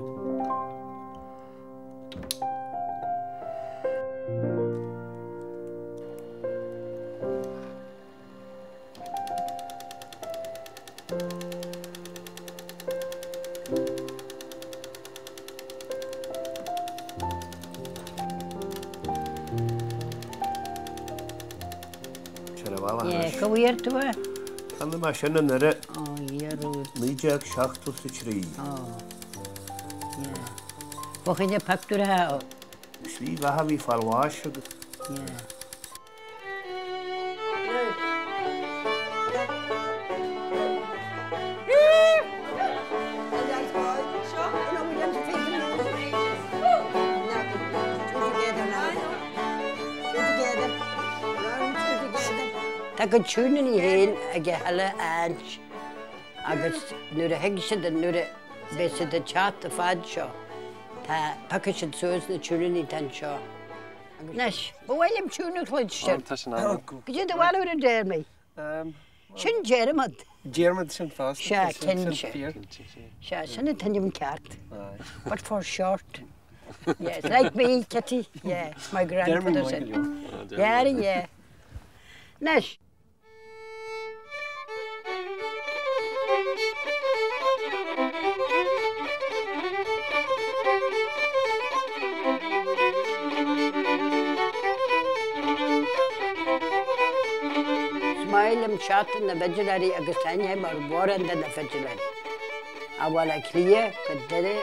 Şereva Yeah, var. go here to her. Kan ma shanna nare واخدها بفاتورها Šli vahavi falvašog. Takk tjunen i hel, jeg er heller ærens. Jeg er nødvendig, det er nødvendig. Túna í héin a ge heile eint agus nuair a heice si den nuair be si de chat a fad seo Tá pacha si suas na túnaí tan seo. Nes bhfuilm túna chluidste. Tá sin an. Go dé bhhaú a déir mé. Sin déiread German sin fast. Cin se. se sinna tanim ceart, but for short. Yes, like me, Kitty. Yeah, my grandfather said. Yeah, yeah. Nes. Smailem chatten na vegetari agus tanya mar boran da na vegetari. Awala kriye kadere